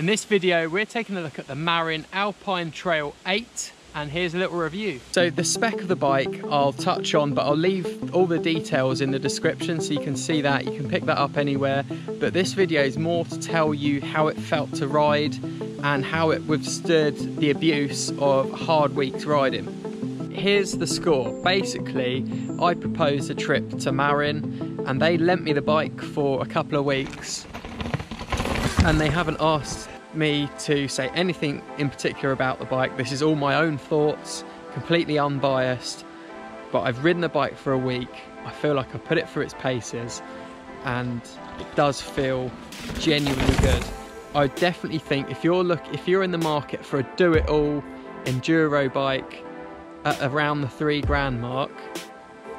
In this video, we're taking a look at the Marin Alpine Trail 8 and here's a little review. So the spec of the bike I'll touch on, but I'll leave all the details in the description so you can see that. You can pick that up anywhere. But this video is more to tell you how it felt to ride and how it withstood the abuse of hard weeks riding. Here's the score. Basically, I proposed a trip to Marin and they lent me the bike for a couple of weeks and they haven't asked me to say anything in particular about the bike. This is all my own thoughts, completely unbiased. But I've ridden the bike for a week. I feel like I put it through its paces and it does feel genuinely good. I definitely think if you're look if you're in the market for a do-it-all enduro bike at around the three grand mark,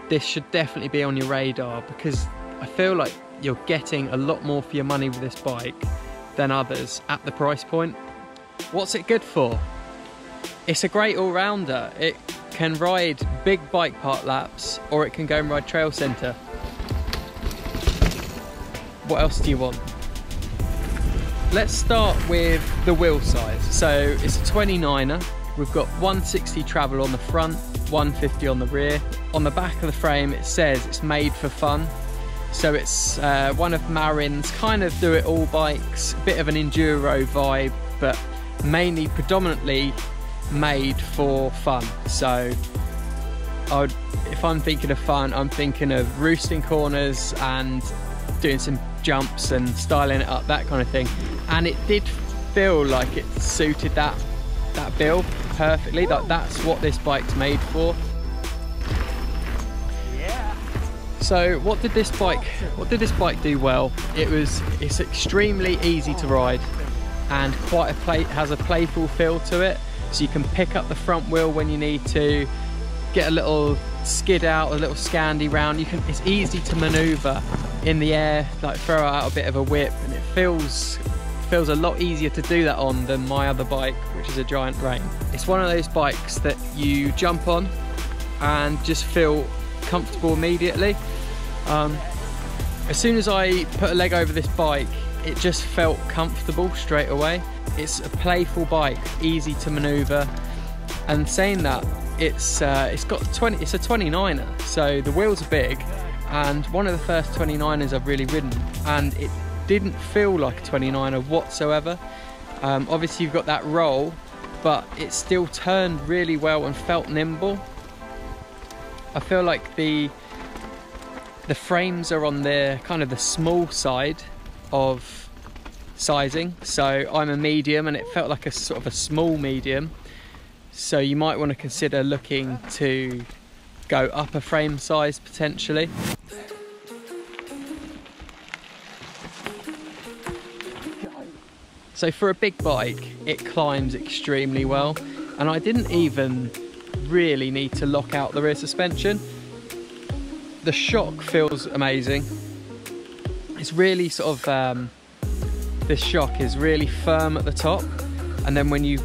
this should definitely be on your radar because I feel like you're getting a lot more for your money with this bike than others at the price point. What's it good for? It's a great all-rounder. It can ride big bike park laps or it can go and ride trail centre. What else do you want? Let's start with the wheel size. So it's a 29er. We've got 160 travel on the front, 150 on the rear. On the back of the frame it says it's made for fun so it's uh, one of Marin's kind of do-it-all bikes, a bit of an enduro vibe, but mainly predominantly made for fun. So would, if I'm thinking of fun, I'm thinking of roosting corners and doing some jumps and styling it up, that kind of thing. And it did feel like it suited that that bill perfectly. Like that's what this bike's made for. So what did this bike what did this bike do well? It was it's extremely easy to ride and quite a play has a playful feel to it. So you can pick up the front wheel when you need to, get a little skid out, a little scandy round. You can it's easy to maneuver in the air, like throw out a bit of a whip and it feels feels a lot easier to do that on than my other bike, which is a Giant Reign. It's one of those bikes that you jump on and just feel comfortable immediately. Um, as soon as I put a leg over this bike, it just felt comfortable straight away. It's a playful bike, easy to maneuver. And saying that, it's uh, it's got 20, it's a 29er, so the wheels are big, and one of the first 29ers I've really ridden, and it didn't feel like a 29er whatsoever. Um, obviously you've got that roll, but it still turned really well and felt nimble. I feel like the the frames are on the kind of the small side of sizing. So I'm a medium and it felt like a sort of a small medium. So you might want to consider looking to go up a frame size potentially. So for a big bike, it climbs extremely well. And I didn't even really need to lock out the rear suspension the shock feels amazing. It's really sort of, um, this shock is really firm at the top. And then when you,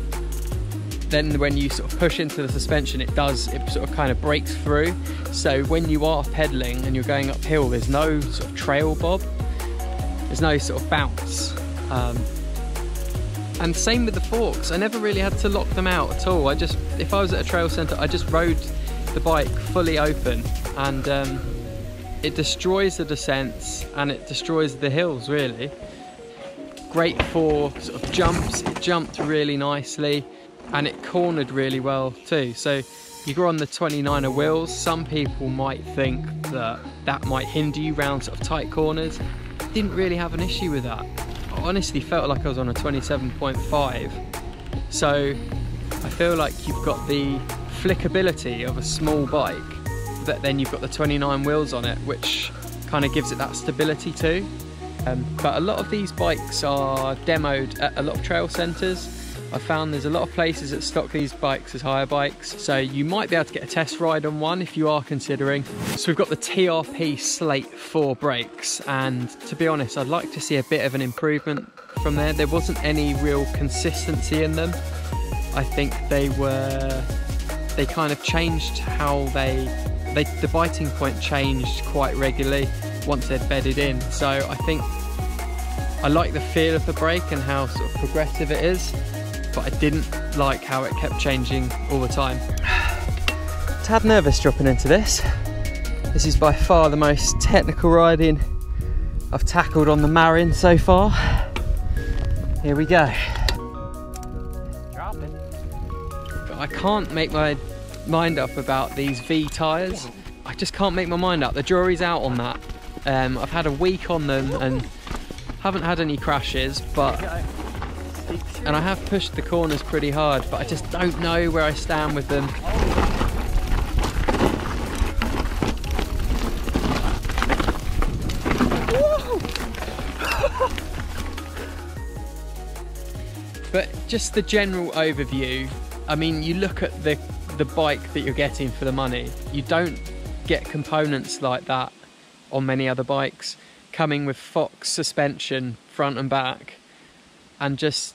then when you sort of push into the suspension, it does, it sort of kind of breaks through. So when you are pedaling and you're going uphill, there's no sort of trail bob. There's no sort of bounce. Um, and same with the forks. I never really had to lock them out at all. I just, if I was at a trail centre, I just rode the bike fully open and um, it destroys the descents and it destroys the hills really. Great for sort of jumps, it jumped really nicely and it cornered really well too. So you go on the 29er wheels, some people might think that that might hinder you round sort of tight corners. Didn't really have an issue with that. I honestly felt like I was on a 27.5. So I feel like you've got the flickability of a small bike but then you've got the 29 wheels on it which kind of gives it that stability too. Um, but a lot of these bikes are demoed at a lot of trail centres. I found there's a lot of places that stock these bikes as hire bikes so you might be able to get a test ride on one if you are considering. So we've got the TRP Slate 4 brakes and to be honest I'd like to see a bit of an improvement from there. There wasn't any real consistency in them. I think they were they kind of changed how they, they the biting point changed quite regularly once they'd bedded in. So I think I like the feel of the brake and how sort of progressive it is, but I didn't like how it kept changing all the time. Tad nervous dropping into this. This is by far the most technical riding I've tackled on the Marin so far. Here we go. Can't make my mind up about these Vee tyres. I just can't make my mind up. The jury's out on that. Um, I've had a week on them and haven't had any crashes, but and I have pushed the corners pretty hard, but I just don't know where I stand with them. but just the general overview, I mean, you look at the the bike that you're getting for the money. You don't get components like that on many other bikes. Coming with Fox suspension front and back and just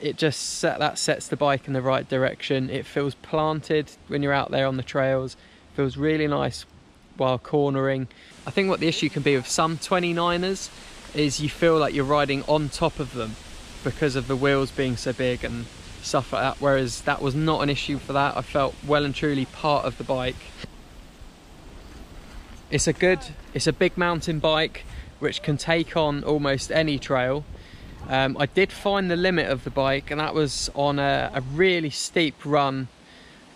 it just set that sets the bike in the right direction. It feels planted when you're out there on the trails. Feels really nice while cornering. I think what the issue can be with some 29ers is you feel like you're riding on top of them because of the wheels being so big and stuff like that whereas that was not an issue for that I felt well and truly part of the bike it's a good it's a big mountain bike which can take on almost any trail. Um, I did find the limit of the bike and that was on a, a really steep run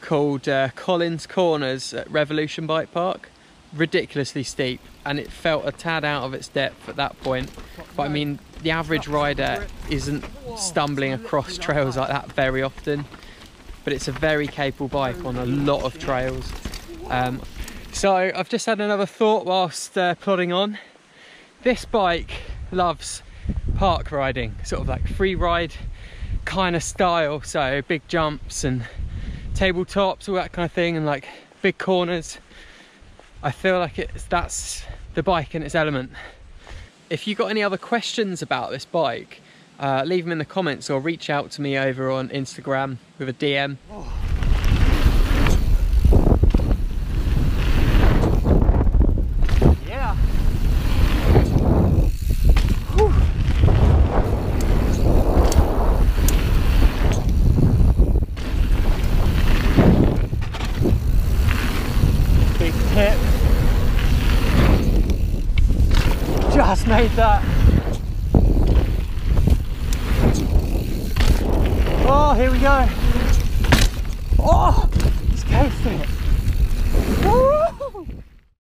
called uh, Collins Corners at Revolution Bike Park. Ridiculously steep and it felt a tad out of its depth at that point. But I mean, the average rider isn't stumbling across trails like that very often. But it's a very capable bike on a lot of trails. Um, so I've just had another thought whilst uh, plodding on this bike loves park riding, sort of like free ride kind of style. So big jumps and tabletops, all that kind of thing, and like big corners. I feel like it's that's the bike in its element. If you've got any other questions about this bike, uh, leave them in the comments or reach out to me over on Instagram with a DM. Oh. Just made that. Oh, here we go. Oh, it's cased it. Woo!